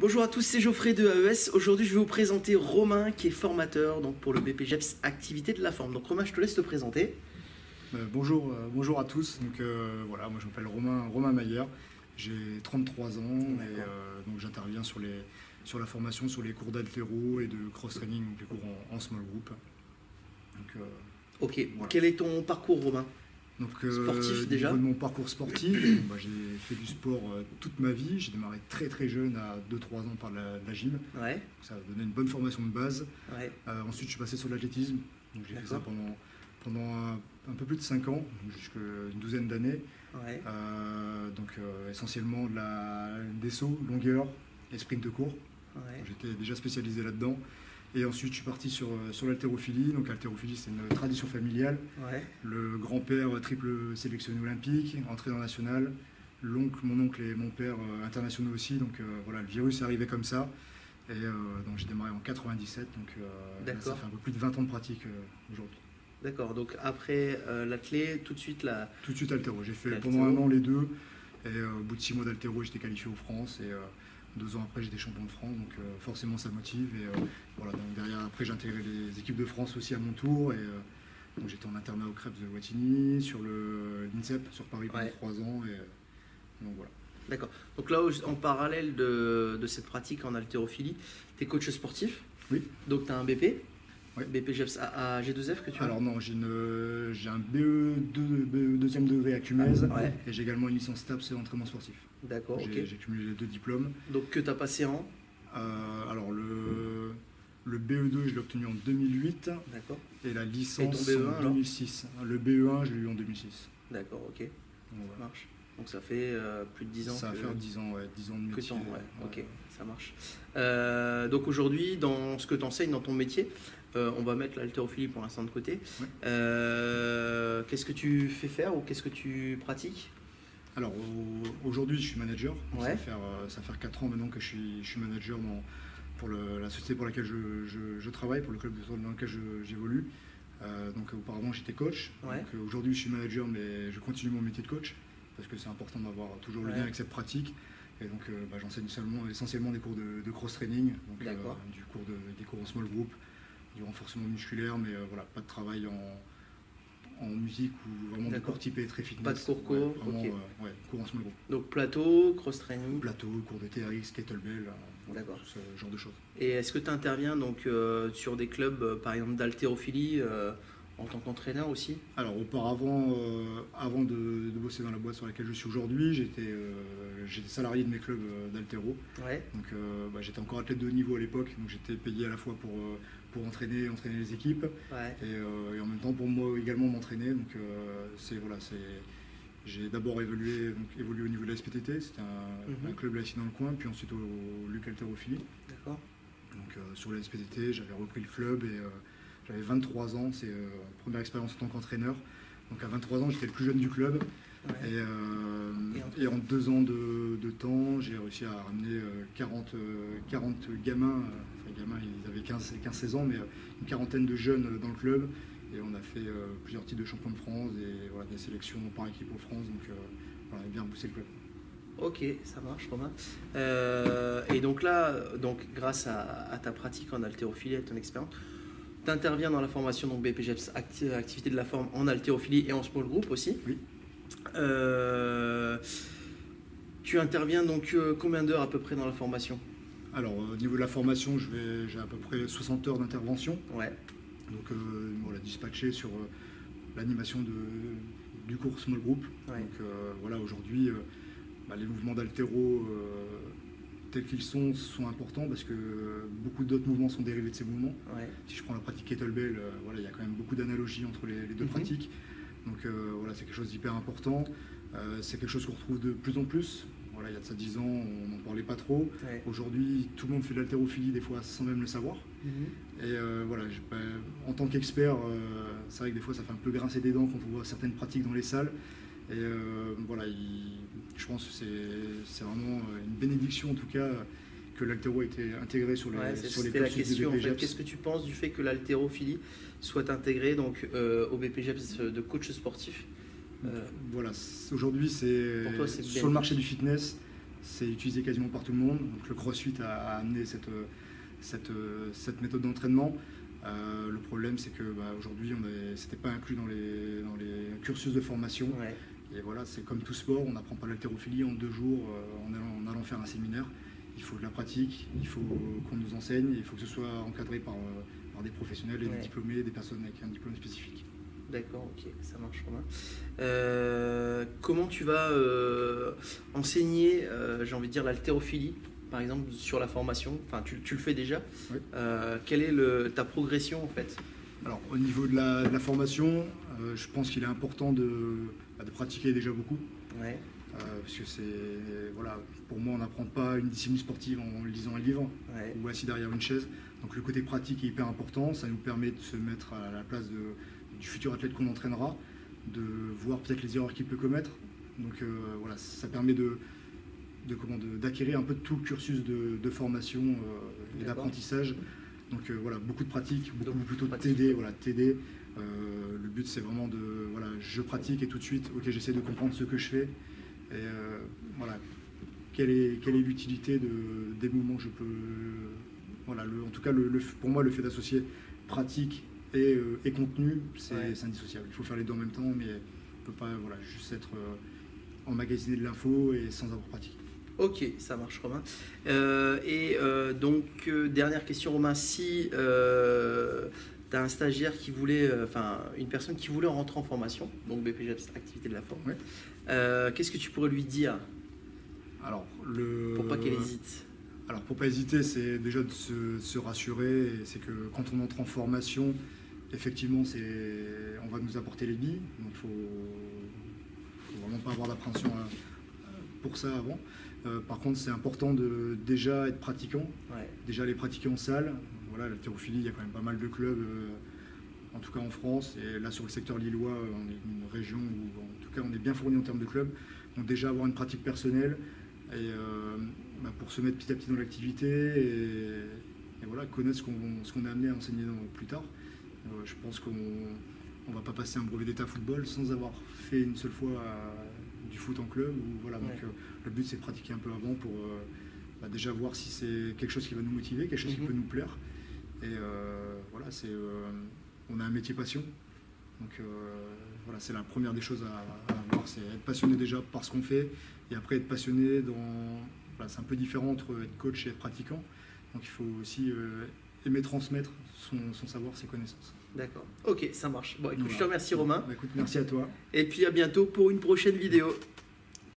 Bonjour à tous, c'est Geoffrey de AES. Aujourd'hui, je vais vous présenter Romain qui est formateur donc pour le BPGEPS Activité de la forme. Donc Romain, je te laisse te présenter. Euh, bonjour, euh, bonjour à tous. Donc euh, voilà, moi je m'appelle Romain, Romain Maillère. J'ai 33 ans et donc j'interviens sur, les, sur la formation, sur les cours d'altéro et de cross-training, donc les cours en, en small group. Donc, Ok, Voilà. quel est ton parcours Romain? Donc, euh, Sportif, au déjà niveau de mon parcours sportif, bah, j'ai fait du sport euh, toute ma vie. J'ai démarré très très jeune, à 2-3 ans par la, la gym. Ouais, Ça a donné une bonne formation de base. ouais, Euh, ensuite, je suis passé sur l'athlétisme. Donc, j'ai fait ça pendant, pendant un, un peu plus de 5 ans, jusqu'à une douzaine d'années. ouais. Euh, donc essentiellement de la, des sauts, longueur et sprint de cours. ouais. J'étais déjà spécialisé là-dedans. Et ensuite, je suis parti sur, euh, sur l'haltérophilie. Donc, l'haltérophilie, c'est une tradition familiale. ouais. Le grand-père, euh, triple sélectionné olympique, entré dans national. L'oncle, mon oncle et mon père, euh, internationaux aussi. Donc, euh, voilà, le virus est arrivé comme ça. Et euh, donc, j'ai démarré en 97. Donc, euh, là, ça fait un peu plus de 20 ans de pratique aujourd'hui. D'accord, donc après l'athlé, tout de suite la. Tout de suite altéro. J'ai fait pendant un an les deux. Et au bout de six mois d'altéro, j'étais qualifié aux France. Et deux ans après, j'étais champion de France. Donc euh, forcément, ça motive. Et euh, voilà, donc derrière, après, j'ai intégré les équipes de France aussi à mon tour. Et euh, donc j'étais en internat au Crêpes de Wattignies, sur le l'INSEP, sur Paris pendant Ouais. trois ans. Et donc voilà. D'accord. Donc là, en parallèle de, de cette pratique en haltérophilie, tu es coach sportif. Oui. Donc tu as un BP. Ouais. BP GEPS A- à G2F que tu as Alors non, j'ai un BE, BE deuxième degré à Cumèze. Ouais, Et j'ai également une licence TAPS et entraînement sportif. d'accord, J'ai ok. j'ai cumulé les deux diplômes. Donc que tu as passé en Euh, alors le, le BE2, je l'ai obtenu en 2008. D'accord, Et la licence Et BE1, en alors 2006. Le BE1, je l'ai eu en 2006. d'accord, ok. Donc, Ça marche. Donc ça fait euh, plus de 10 ans Ça va que, faire 10 ans, ouais, 10 ans de que métier. t'en- ouais, ok, Ouais. ça marche. Euh, donc aujourd'hui, dans ce que tu enseignes dans ton métier, euh, on va mettre l'haltérophilie pour l'instant de côté. Ouais. Qu'est-ce que tu fais faire ou qu'est-ce que tu pratiques? Alors au- aujourd'hui, je suis manager. Ça, Ouais. va faire, ça va faire 4 ans maintenant que je suis, je suis manager dans, pour le- la société pour laquelle je, je- je travaille, pour le club dans lequel j'évolue. Donc auparavant, j'étais coach. Aujourd'hui, je suis manager, mais je continue mon métier de coach parce que c'est important d'avoir toujours le lien avec cette pratique. Et donc, euh, bah, j'enseigne seulement, essentiellement des cours de, de cross-training, donc euh, du cours de, des cours en small group, du renforcement musculaire, mais euh, voilà, pas de travail en, en musique ou vraiment D'accord. cours typé très fitness. Pas de cours Ouais, court, vraiment, ouais, cours en small group. Donc plateau, cross-training. Plateau, cours de TRX, kettlebell, voilà, tout ce genre de choses. Et est-ce que tu interviens donc sur des clubs, par exemple d'haltérophilie, en tant qu'entraîneur aussi Alors auparavant, euh, avant de, de bosser dans la boîte sur laquelle je suis aujourd'hui, j'étais euh, salarié de mes clubs euh, d'altéro. Ouais. Donc bah, j'étais encore athlète de haut niveau à l'époque, donc j'étais payé à la fois pour, pour entraîner, entraîner les équipes Ouais. et, et en même temps pour moi également m'entraîner. Donc c'est voilà, c'est j'ai d'abord évolué, donc, évolué au niveau de la SPTT, c'était un, Mhm. un club dans le coin, puis ensuite au, Luc Haltérophilie. D'accord. Donc sur la SPTT, j'avais repris le club et j'avais 23 ans, c'est euh, première expérience en tant qu'entraîneur. Donc à 23 ans, j'étais le plus jeune du club. Ouais. Et, euh, Et en- et deux ans de, de temps, j'ai réussi à ramener euh, 40, euh, 40 gamins, euh, enfin gamins, ils avaient 15, 15-16 ans, mais euh, une quarantaine de jeunes euh, dans le club. Et on a fait euh, plusieurs titres de champion de France et voilà, des sélections par équipe en France. Donc euh, on a bien poussé le club. Ok, ça marche, Romain. Euh, et donc là, donc grâce à, à ta pratique en haltérophilie, à ton expérience, tu interviens dans la formation donc BPGEPS, acti- activité de la forme en haltérophilie et en small group aussi. Oui. Euh, tu interviens donc euh, combien d'heures à peu près dans la formation? Alors au niveau de la formation, j'ai à peu près 60 heures d'intervention. Ouais, Donc euh, voilà, dispatché sur euh, l'animation du cours small group. ouais, Donc euh, voilà, aujourd'hui, bah, les mouvements d'altéro tels qu'ils sont sont importants parce que beaucoup d'autres mouvements sont dérivés de ces mouvements. ouais. Si je prends la pratique kettlebell, euh, voilà, il y a quand même beaucoup d'analogies entre les, les deux Mhm. pratiques. Donc euh, voilà, c'est quelque chose d'hyper important. Euh, c'est quelque chose qu'on retrouve de plus en plus. Voilà, il y a de ça 10 ans, on n'en parlait pas trop. ouais. Aujourd'hui, tout le monde fait de l'haltérophilie des fois sans même le savoir. Mhm. Et voilà, en tant qu'expert, c'est vrai que des fois ça fait un peu grincer des dents quand on voit certaines pratiques dans les salles. Et voilà, il- je pense que c'est- vraiment bénédiction en tout cas que l'altéro ait été intégré sur les, Ouais, sur les c'était la question. en fait. Qu'est-ce que tu penses du fait que l'haltérophilie soit intégrée donc euh, au BPGEPS de coach sportif Euh, Voilà, aujourd'hui c'est sur le marché du fitness, c'est utilisé quasiment par tout le monde. Donc le CrossFit a, amené cette, cette, cette méthode d'entraînement. le problème, c'est que bah, aujourd'hui, ce n'était pas inclus dans les, dans les cursus de formation. Et voilà, c'est comme tout sport, on n'apprend pas l'haltérophilie en deux jours en faire un séminaire. Il faut de la pratique, il faut qu'on nous enseigne, il faut que ce soit encadré par, par des professionnels et des diplômés, des personnes avec un diplôme spécifique. D'accord, ok, ça marche Romain. Euh, comment tu vas euh, enseigner, euh, j'ai envie de dire, l'haltérophilie, par exemple, sur la formation? Enfin, tu, le fais déjà? quelle est le, ta progression en fait? Alors, au niveau de la, formation, je pense qu'il est important de, bah, de, pratiquer déjà beaucoup. Ouais. Parce que c'est. Voilà, pour moi, on n'apprend pas une discipline sportive en lisant un livre ou assis derrière une chaise. Donc, le côté pratique est hyper important. Ça nous permet de se mettre à la place de du futur athlète qu'on entraînera, de voir peut-être les erreurs qu'il peut commettre. Donc euh, voilà, ça permet de, de d'acquérir un peu tout le cursus de, formation euh, et d'apprentissage. Donc euh, voilà, beaucoup de pratique, beaucoup plutôt de TD. Voilà, TD. le but c'est vraiment de voilà, je pratique et tout de suite, ok, j'essaie de comprendre ce que je fais. Et voilà, quelle est, quelle est l'utilité de, des mouvements que je peux. Voilà, le, en tout cas, le, pour moi, le fait d'associer pratique euh, et, contenu, c'est indissociable. Il faut faire les deux en même temps, mais on ne peut pas voilà, juste être euh, emmagasiné de l'info et sans avoir pratique. Ok, ça marche Romain. Euh, et donc, dernière question Romain, si tu as un stagiaire qui voulait, enfin une personne qui voulait rentrer en formation, donc BPGEPS, activité de la forme, qu'est-ce que tu pourrais lui dire Alors, le... Pour pas qu'elle hésite? Alors pour pas hésiter, c'est déjà de se, se rassurer, c'est que quand on entre en formation, effectivement, on va nous apporter les billes, donc il faut, faut vraiment pas avoir d'appréhension euh, pour ça avant. Euh, par contre, c'est important de déjà être pratiquant, déjà les pratiquer en salle. Voilà, la thérophilie, il y a quand même pas mal de clubs, euh, en tout cas en France. Et là, sur le secteur lillois, on est une région où, en tout cas, on est bien fourni en termes de clubs. Donc déjà avoir une pratique personnelle et bah, pour se mettre petit à petit dans l'activité et, voilà, connaître ce qu'on est amené à enseigner plus tard. Euh, je pense qu'on ne va pas passer un brevet d'état football sans avoir fait une seule fois euh, du foot en club. Ou, voilà, donc, euh, le but c'est de pratiquer un peu avant pour bah, déjà voir si c'est quelque chose qui va nous motiver, quelque chose qui mhm. peut nous plaire. Et voilà, c'est, on a un métier passion. Donc voilà, c'est la première des choses à, avoir, c'est être passionné déjà par ce qu'on fait et après être passionné dans. c'est un peu différent entre être coach et être pratiquant. Donc il faut aussi aimer transmettre son, savoir, ses connaissances. D'accord. Ok, ça marche. Bon, écoute, je te remercie Romain. Bah, écoute, merci à toi. Et puis à bientôt pour une prochaine vidéo.